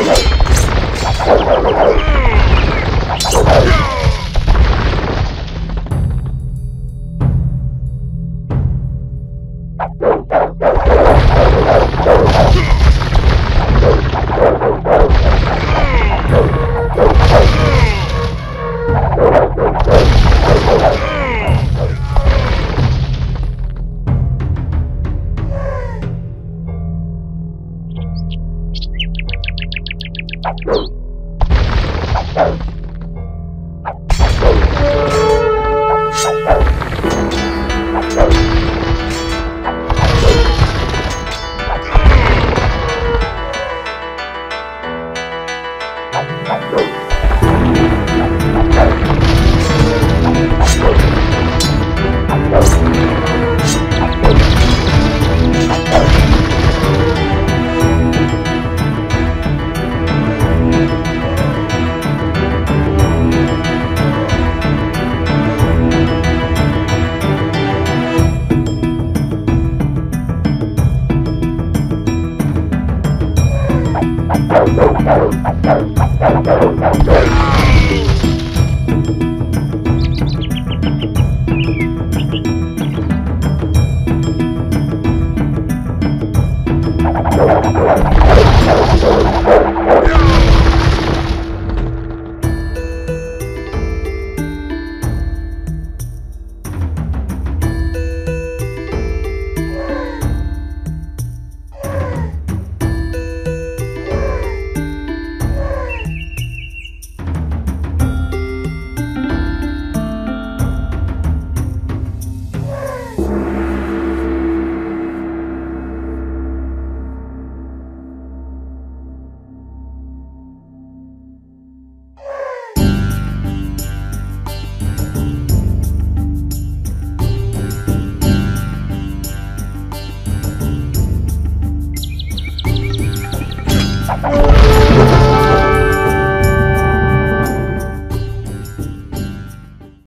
You. I'm going to go to the hospital.